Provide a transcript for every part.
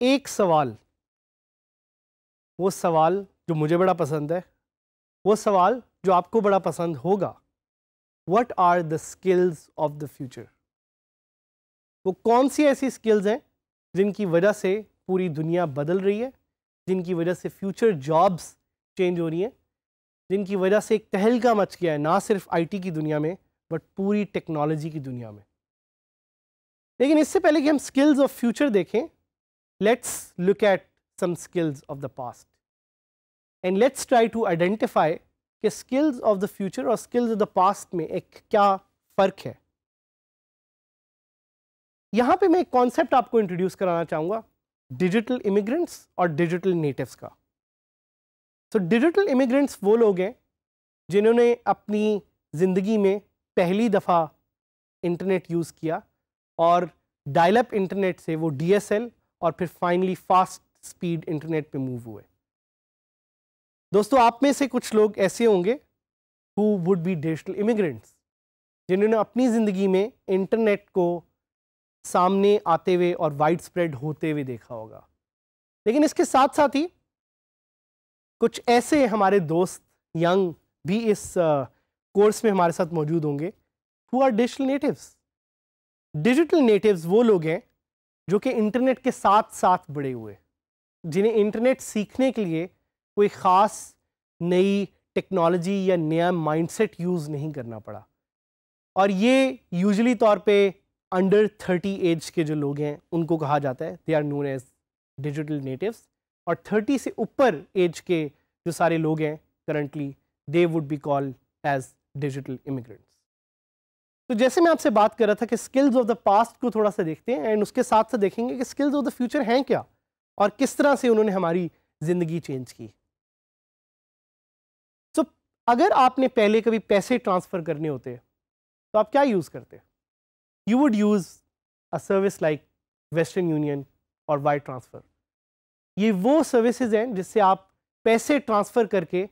एक सवाल। वो सवाल जो मुझे बड़ा पसंद है, वो सवाल जो आपको बड़ा पसंद होगा। What are the skills of the future वो कौन सी ऐसी स्किल्स हैं जिनकी वजह से पूरी दुनिया बदल रही है, जिनकी वजह से फ्यूचर जॉब्स चेंज हो रही हैं, जिनकी वजह से एक तहलका मच गया है, ना सिर्फ़ आईटी की दुनिया में बट पूरी टेक्नोलॉजी की दुनिया में। लेकिन इससे पहले कि हम स्किल्स ऑफ़ फ्यूचर देखें let's look at some skills of the past and let's try to identify कि स्किल्स ऑफ़ द फ्यूचर और स्किल्स ऑफ़ द पास्ट में एक क्या फ़र्क है। यहाँ पे मैं एक कॉन्सेप्ट आपको इंट्रोड्यूस कराना चाहूँगा डिजिटल इमिग्रेंट्स और डिजिटल नेटिव्स का। तो डिजिटल इमिग्रेंट्स वो लोग हैं, जिन्होंने अपनी ज़िंदगी में पहली दफ़ा इंटरनेट यूज़ किया और डायलअप इंटरनेट से वो डीएसएल और फिर फाइनली फास्ट स्पीड इंटरनेट पे मूव हुए। दोस्तों, आप में से कुछ लोग ऐसे होंगे who would be digital immigrants जिन्होंने अपनी ज़िंदगी में इंटरनेट को सामने आते हुए और वाइड स्प्रेड होते हुए देखा होगा। लेकिन इसके साथ साथ ही कुछ ऐसे हमारे दोस्त यंग भी इस कोर्स में हमारे साथ मौजूद होंगे who are digital natives digital natives वो लोग हैं जो कि इंटरनेट के साथ साथ बढ़े हुए जिन्हें इंटरनेट सीखने के लिए कोई ख़ास नई टेक्नोलॉजी या नया माइंडसेट यूज़ नहीं करना पड़ा। और ये यूजली तौर पे अंडर थर्टी एज के जो लोग हैं, उनको कहा जाता है they are known as digital natives और थर्टी से ऊपर एज के जो सारे लोग हैं currently they would be called as digital immigrants तो जैसे मैं आपसे बात कर रहा था कि स्किल्स ऑफ़ द पास्ट को थोड़ा सा देखते हैं एंड उसके साथ साथ देखेंगे कि स्किल्स ऑफ़ द फ्यूचर हैं क्या, और किस तरह से उन्होंने हमारी ज़िंदगी चेंज की। अगर आपने पहले कभी पैसे ट्रांसफ़र करने होते तो आप क्या यूज़ करते? You would use a service like Western Union और वाई ट्रांसफ़र ये वो सर्विसेज़ हैं जिससे आप पैसे ट्रांसफ़र करके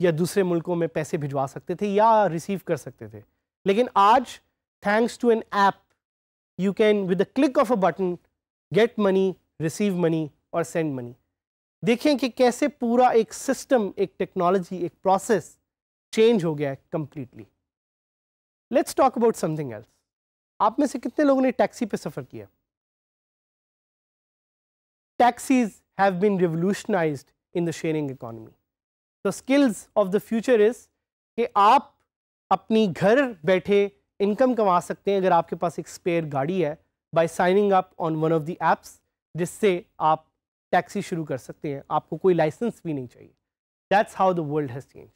या दूसरे मुल्कों में पैसे भिजवा सकते थे या रिसीव कर सकते थे। लेकिन आज thanks to an app you can with the click of a button get money receive money और सेंड मनी देखें कि कैसे पूरा एक सिस्टम एक टेक्नोलॉजी एक प्रोसेस चेंज हो गया है completely let's talk about something else आप में से कितने लोगों ने टैक्सी पे सफ़र किया? Taxis have been revolutionised in the sharing economy the skills of the future is कि आप अपनी घर बैठे इनकम कमा सकते हैं अगर आपके पास एक स्पेयर गाड़ी है by signing up on one of the apps जिससे आप टैक्सी शुरू कर सकते हैं। आपको कोई लाइसेंस भी नहीं चाहिए। That's how the world has change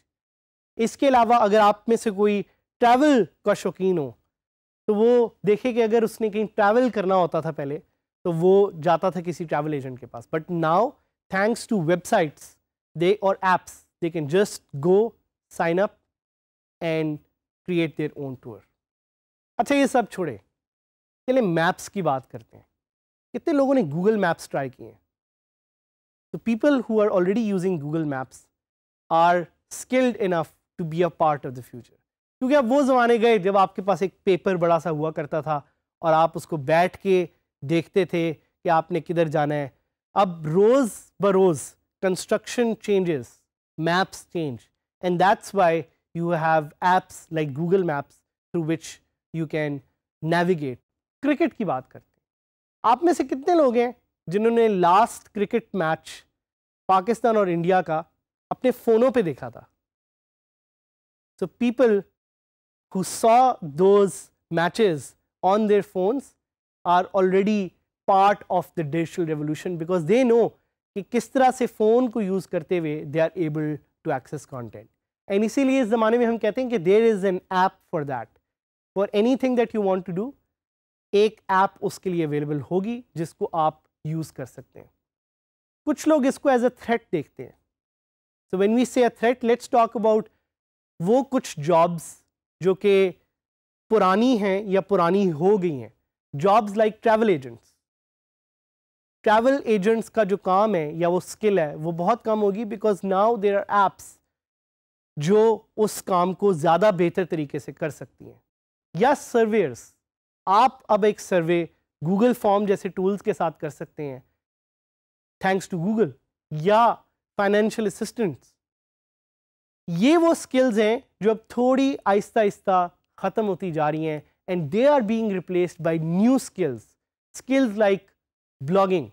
इसके अलावा अगर आप में से कोई ट्रैवल का शौकीन हो तो वो देखे कि अगर उसने कहीं ट्रैवल करना होता था पहले तो वो जाता था किसी ट्रैवल एजेंट के पास। But now thanks to websites they और apps they can just go sign up and create their own tour अच्छा ये सब छोड़े। चलिए मैप्स की बात करते हैं। कितने लोगों ने गूगल मैप्स ट्राई किए हैं? तो people who are already using Google maps are skilled enough to be a part of the future क्योंकि अब वो ज़माने गए जब आपके पास एक पेपर बड़ा सा हुआ करता था और आप उसको बैठ के देखते थे कि आपने किधर जाना है। अब रोज़ ब रोज़ construction changes maps change and that's why you have apps like Google maps through which you can navigate cricket की बात करते हैं। आप में से कितने लोग हैं जिन्होंने लास्ट क्रिकेट मैच पाकिस्तान और इंडिया का अपने फ़ोनों पे देखा था? So people who saw those matches on their phones are already part of the digital revolution because they know कि किस तरह से फ़ोन को यूज़ करते हुए they are able to access content and इसीलिए इस ज़माने में हम कहते हैं कि there is an app for that for anything that you want to do एक ऐप उसके लिए अवेलेबल होगी जिसको आप यूज़ कर सकते हैं। कुछ लोग इसको एज अ थ्रेट देखते हैं। So when we say a threat let's talk about वो कुछ जॉब्स जो कि पुरानी हैं या पुरानी हो गई हैं। Jobs like travel agents travel agents का जो काम है या वो स्किल है, वो बहुत कम होगी because now there are apps जो उस काम को ज़्यादा बेहतर तरीके से कर सकती हैं। या सर्वेयर्स आप अब एक सर्वे गूगल फॉर्म जैसे टूल्स के साथ कर सकते हैं। थैंक्स टू गूगल या फाइनेंशियल असिस्टेंट्स ये वो स्किल्स हैं जो अब थोड़ी आहिस्ता आहिस्ता ख़त्म होती जा रही हैं and they are being replaced by new skills skills like blogging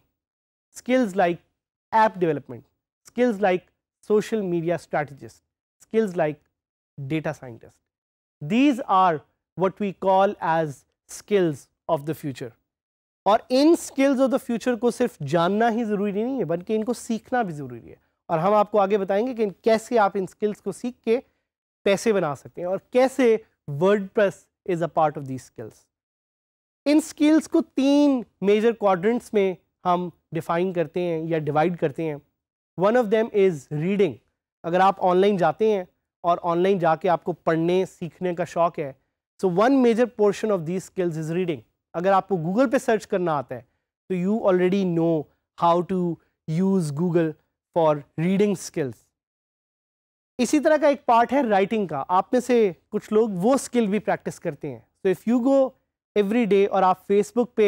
skills like app development skills like social media strategist skills like data scientist these are what we call as skills of the future और इन skills of the future को सिर्फ़ जानना ही ज़रूरी नहीं है, बल्कि इनको सीखना भी ज़रूरी है। और हम आपको आगे बताएँगे कि कैसे आप इन स्किल्स को सीख के पैसे बना सकते हैं और कैसे WordPress is a part of the skills in skills को तीन मेजर क्वाड्रेंट्स में हम डिफाइन करते हैं या डिवाइड करते हैं. One of them is reading अगर आप ऑनलाइन जाते हैं और ऑनलाइन जाके आपको पढ़ने, सीखने का शौक़ है so one major portion of these skills is reading अगर आपको गूगल पे सर्च करना आता है तो you already know how to use Google for reading skills इसी तरह का एक पार्ट है राइटिंग का। आप में से कुछ लोग वो स्किल भी प्रैक्टिस करते हैं। So if you go every day और आप फेसबुक पे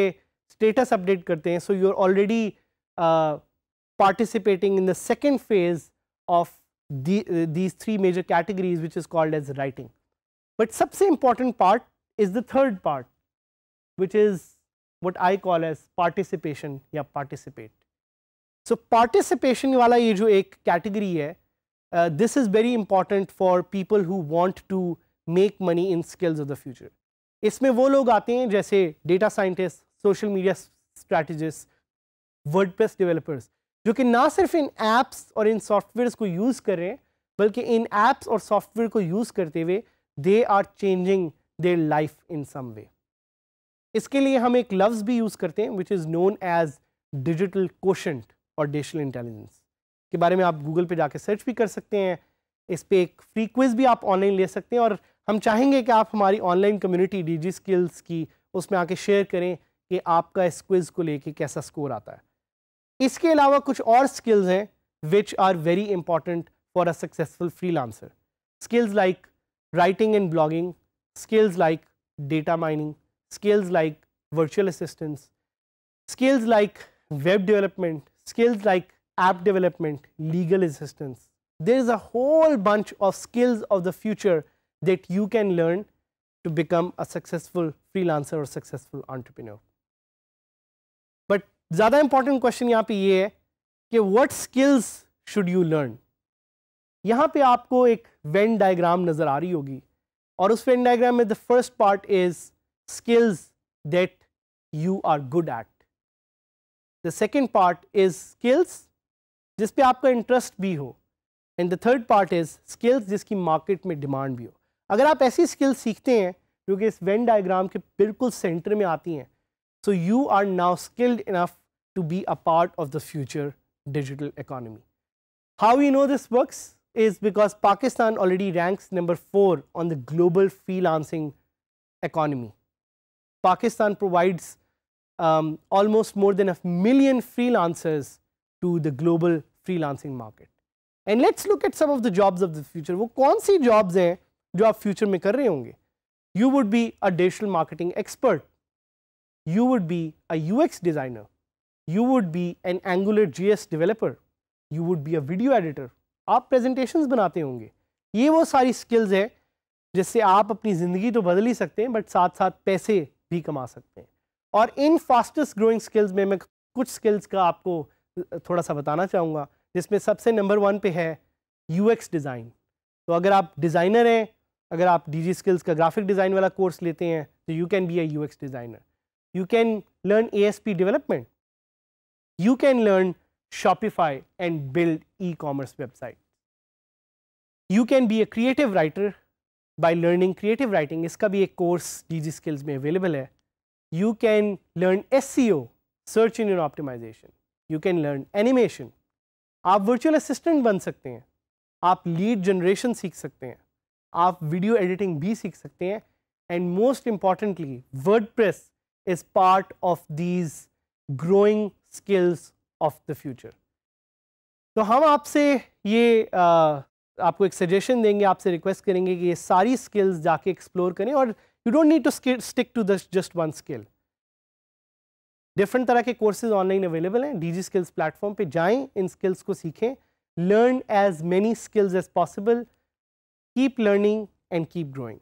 स्टेटस अपडेट करते हैं so you are already participating in the second phase of these three major categories which is called as writing but सबसे important part is the third part which is what I call as participation या participate So participation वाला ये जो एक category है this is very important for people who who to make money in skills of the future इसमें वो लोग आते हैं जैसे data scientists, social media strategists, WordPress developers जो कि ना सिर्फ़ इन एप्स और इन सॉफ्टवेयर्स को यूज़ कर रहे हैं बल्कि इन एप्स और सॉफ्टवेयर को यूज़ करते हुए they are changing their life in some way इसके लिए हम एक लफ्ज़ भी यूज़ करते हैं which is known as digital question और डिजिटल इंटेलिजेंस के बारे में आप गूगल पे जाके सर्च भी कर सकते हैं। इस पर एक फ्री क्विज भी आप ऑनलाइन ले सकते हैं और हम चाहेंगे कि आप हमारी ऑनलाइन कम्युनिटी डीजी स्किल्स की उसमें आके शेयर करें कि आपका इस क्विज़ को लेके कैसा स्कोर आता है। इसके अलावा कुछ और स्किल्स हैं which are very important for a successful free skills like writing and blogging skills like data mining, skills like virtual assistants, skills like web development, skills like app development, legal assistance. There is a whole bunch of skills of the future that you can learn to become a successful freelancer or successful entrepreneur. ज़्यादा important question यहाँ पे ये है कि what skills should you learn यहाँ पे आपको एक वेन डायग्राम नज़र आ रही होगी और उस वेन डायग्राम में the first part is skills that you are good at The second part is skills जिस पे आपका इंटरेस्ट भी हो and the third part is skills जिसकी मार्केट में डिमांड भी हो अगर आप ऐसी स्किल्स सीखते हैं जो कि इस वेन डायग्राम के बिल्कुल सेंटर में आती हैं So you are now skilled enough to be a part of the future digital economy. How we know this works is because Pakistan already ranks number 4 on the global freelancing economy. Pakistan provides um, almost more than a million freelancers to the global freelancing market. And let's look at some of the jobs of the future. वो कौन सी jobs हैं जो आप future में कर रहे होंगे? You would be a digital marketing expert you would be a UX designer, you would be an Angular JS developer, you would be a video editor. आप presentations बनाते होंगे ये वो सारी skills है जिससे आप अपनी ज़िंदगी तो बदल ही सकते हैं बट साथ साथ पैसे भी कमा सकते हैं और इन फास्टेस्ट ग्रोइंग स्किल्स में मैं कुछ स्किल्स का आपको थोड़ा सा बताना चाहूँगा, जिसमें सबसे नंबर वन पे है यूएक्स डिज़ाइन तो अगर आप डिज़ाइनर हैं, अगर आप डीजी स्किल्स का ग्राफिक डिज़ाइन वाला कोर्स लेते हैं तो you can be a U designer you can learn ASP development you can learn Shopify and build e-commerce website. You can be a creative writer by learning creative writing. इसका भी एक course D G skills में available है You can learn SEO, search engine optimization. You can learn animation. आप virtual assistant बन सकते हैं आप lead generation सीख सकते हैं आप वीडियो एडिटिंग भी सीख सकते हैं and most importantly WordPress is part of these growing skills of the future तो हम आपसे ये आ, आपको एक सजेशन देंगे आपसे रिक्वेस्ट करेंगे कि ये सारी स्किल्स जाके एक्सप्लोर करें और you don't need to stick to this just one skill different तरह के कोर्सेज ऑनलाइन अवेलेबल हैं। डीजी स्किल्स प्लेटफॉर्म पे जाएँ, इन स्किल्स को सीखें। Learn as many skills as possible keep learning and keep growing